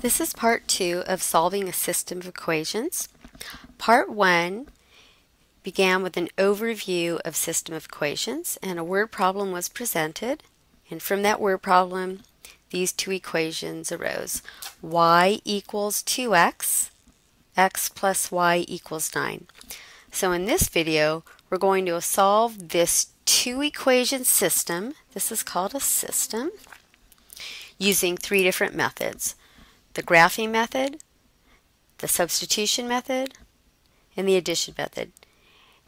This is part two of solving a system of equations. Part one began with an overview of system of equations and a word problem was presented and from that word problem these two equations arose. y equals 2x, x plus y equals 9. So in this video we're going to solve this two equation system, this is called a system, using three different methods the graphing method, the substitution method, and the addition method.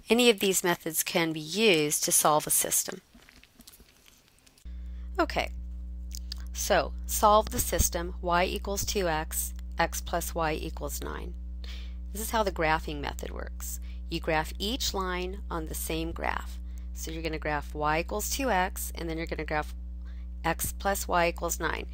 Any of these methods can be used to solve a system. Okay, so solve the system y equals 2x, x plus y equals 9. This is how the graphing method works. You graph each line on the same graph. So you're going to graph y equals 2x, and then you're going to graph x plus y equals 9.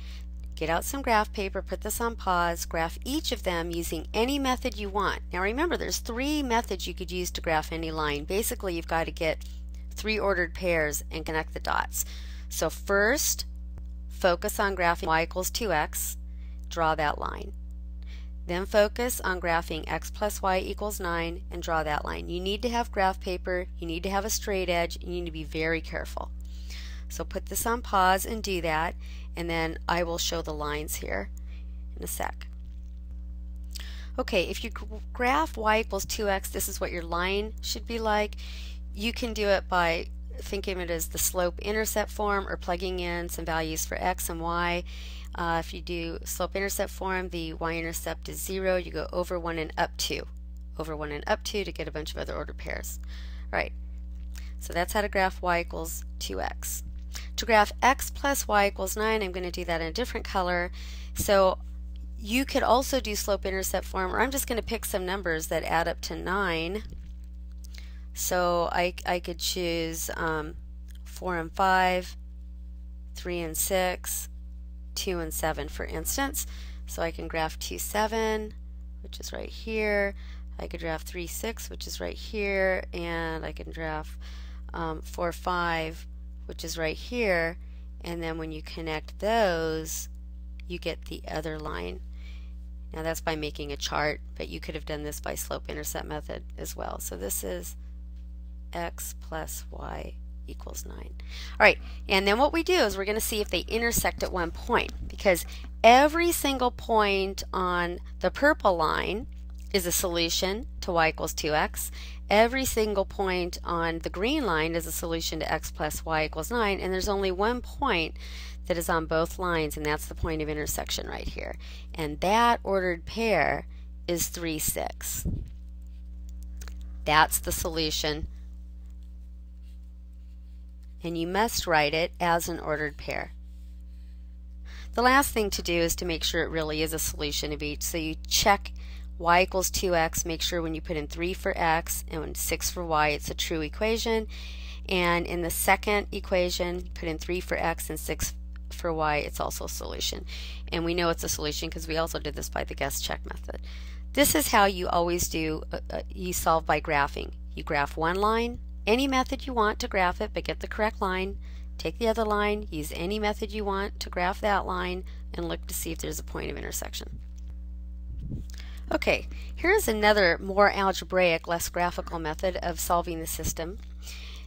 Get out some graph paper, put this on pause, graph each of them using any method you want. Now remember, there's three methods you could use to graph any line. Basically, you've got to get three ordered pairs and connect the dots. So first, focus on graphing y equals 2x, draw that line. Then focus on graphing x plus y equals 9 and draw that line. You need to have graph paper, you need to have a straight edge, you need to be very careful. So put this on pause and do that and then I will show the lines here in a sec. Okay, if you graph y equals 2x, this is what your line should be like. You can do it by thinking of it as the slope-intercept form or plugging in some values for x and y. Uh, if you do slope-intercept form, the y-intercept is 0. You go over 1 and up 2. Over 1 and up 2 to get a bunch of other ordered pairs. All right, so that's how to graph y equals 2x. To graph x plus y equals 9, I'm going to do that in a different color. So you could also do slope-intercept form, or I'm just going to pick some numbers that add up to 9. So I, I could choose um, 4 and 5, 3 and 6, 2 and 7 for instance. So I can graph 2, 7, which is right here. I could graph 3, 6, which is right here. And I can graph um, 4, 5, which is right here, and then when you connect those, you get the other line. Now that's by making a chart, but you could have done this by slope-intercept method as well. So this is x plus y equals 9. All right, and then what we do is we're going to see if they intersect at one point because every single point on the purple line is a solution to y equals 2x. Every single point on the green line is a solution to x plus y equals 9, and there's only one point that is on both lines, and that's the point of intersection right here. And that ordered pair is 3, 6. That's the solution. And you must write it as an ordered pair. The last thing to do is to make sure it really is a solution of each. So you check y equals 2x, make sure when you put in 3 for x and 6 for y, it's a true equation. And in the second equation, put in 3 for x and 6 for y, it's also a solution. And we know it's a solution because we also did this by the guess check method. This is how you always do, uh, uh, you solve by graphing. You graph one line, any method you want to graph it, but get the correct line. Take the other line, use any method you want to graph that line, and look to see if there's a point of intersection. Okay, here's another more algebraic, less graphical method of solving the system.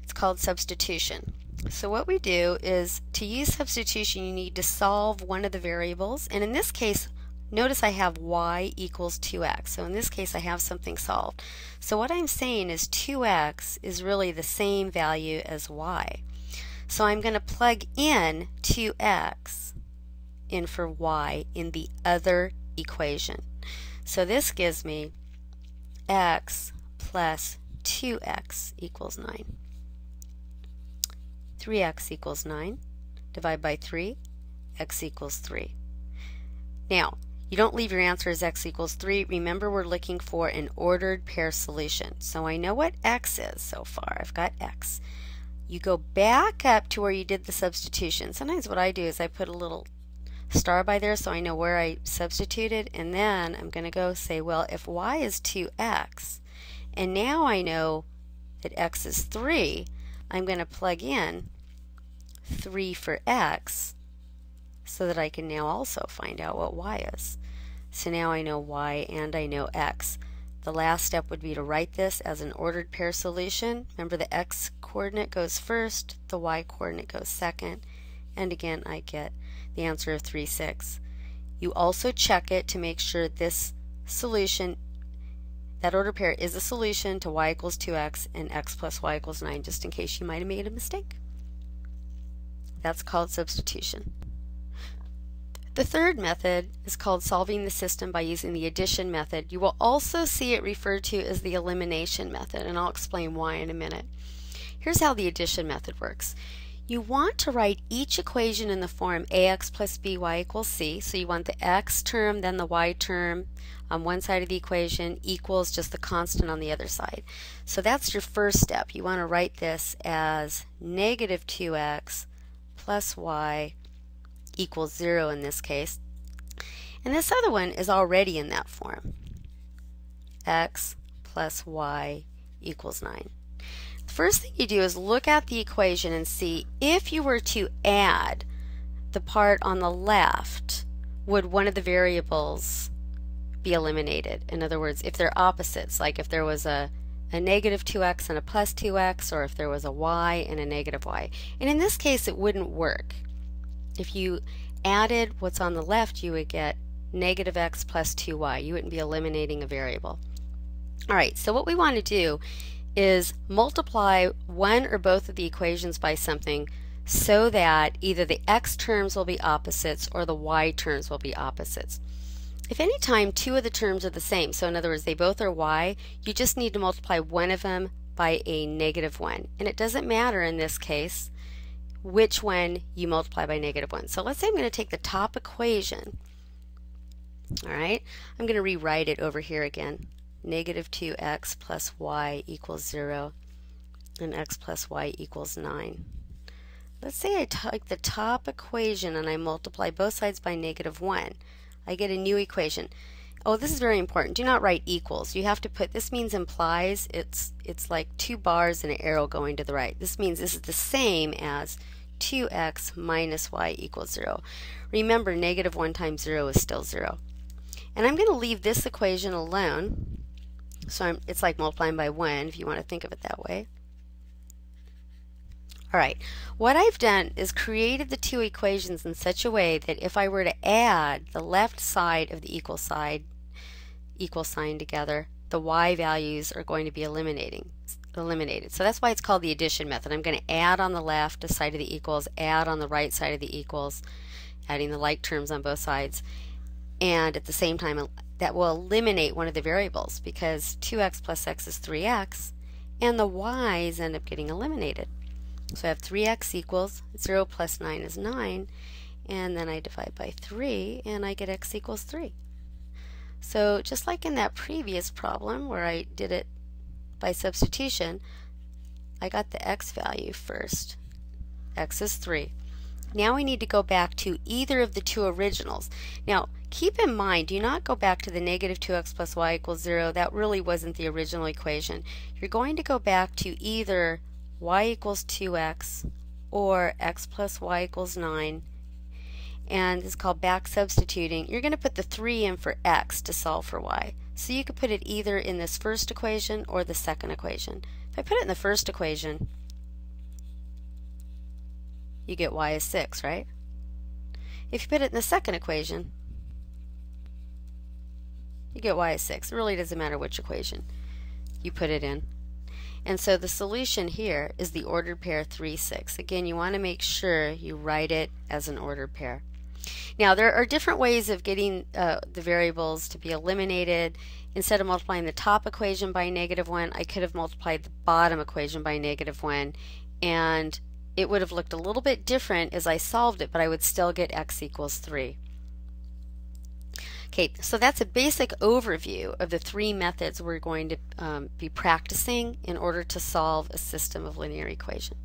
It's called substitution. So what we do is to use substitution you need to solve one of the variables and in this case notice I have y equals 2x. So in this case I have something solved. So what I'm saying is 2x is really the same value as y. So I'm going to plug in 2x in for y in the other equation. So this gives me x plus 2x equals 9. 3x equals 9. Divide by 3, x equals 3. Now, you don't leave your answer as x equals 3. Remember, we're looking for an ordered pair solution. So I know what x is so far. I've got x. You go back up to where you did the substitution. Sometimes what I do is I put a little star by there so I know where I substituted and then I'm going to go say well if y is 2x and now I know that x is 3 I'm going to plug in 3 for x so that I can now also find out what y is. So now I know y and I know x. The last step would be to write this as an ordered pair solution. Remember the x coordinate goes first, the y coordinate goes second, and again I get the answer of 3, 6. You also check it to make sure this solution, that ordered pair is a solution to y equals 2x and x plus y equals 9, just in case you might have made a mistake. That's called substitution. The third method is called solving the system by using the addition method. You will also see it referred to as the elimination method, and I'll explain why in a minute. Here's how the addition method works. You want to write each equation in the form ax plus by equals c. So you want the x term, then the y term on one side of the equation equals just the constant on the other side. So that's your first step. You want to write this as negative 2x plus y equals 0 in this case. And this other one is already in that form. x plus y equals 9. First thing you do is look at the equation and see if you were to add the part on the left, would one of the variables be eliminated? In other words, if they're opposites, like if there was a a negative 2x and a plus 2x, or if there was a y and a negative y. And in this case, it wouldn't work if you added what's on the left, you would get negative x plus 2y. You wouldn't be eliminating a variable. All right, so what we want to do is multiply one or both of the equations by something so that either the x terms will be opposites or the y terms will be opposites. If any time two of the terms are the same, so in other words they both are y, you just need to multiply one of them by a negative 1. And it doesn't matter in this case which one you multiply by negative 1. So let's say I'm going to take the top equation. All right, I'm going to rewrite it over here again. Negative 2x plus y equals 0 and x plus y equals 9. Let's say I take the top equation and I multiply both sides by negative 1. I get a new equation. Oh, this is very important. Do not write equals. You have to put, this means implies, it's, it's like two bars and an arrow going to the right. This means this is the same as 2x minus y equals 0. Remember, negative 1 times 0 is still 0. And I'm going to leave this equation alone. So I'm, it's like multiplying by 1 if you want to think of it that way. Alright, what I've done is created the two equations in such a way that if I were to add the left side of the equal side, equal sign together, the y values are going to be eliminating eliminated. So that's why it's called the addition method. I'm going to add on the left side of the equals, add on the right side of the equals, adding the like terms on both sides. And at the same time, that will eliminate one of the variables because 2x plus x is 3x, and the y's end up getting eliminated. So I have 3x equals 0 plus 9 is 9, and then I divide by 3, and I get x equals 3. So just like in that previous problem where I did it by substitution, I got the x value first. x is 3. Now we need to go back to either of the two originals. Now, keep in mind, do not go back to the negative 2x plus y equals 0. That really wasn't the original equation. You're going to go back to either y equals 2x or x plus y equals 9 and it's called back substituting. You're going to put the 3 in for x to solve for y. So you could put it either in this first equation or the second equation. If I put it in the first equation, you get y is 6, right? If you put it in the second equation, you get y is 6. It really doesn't matter which equation you put it in. And so the solution here is the ordered pair 3, 6. Again, you want to make sure you write it as an ordered pair. Now there are different ways of getting uh, the variables to be eliminated. Instead of multiplying the top equation by negative 1, I could have multiplied the bottom equation by negative 1 and it would have looked a little bit different as I solved it, but I would still get x equals 3. Okay, so that's a basic overview of the three methods we're going to um, be practicing in order to solve a system of linear equation.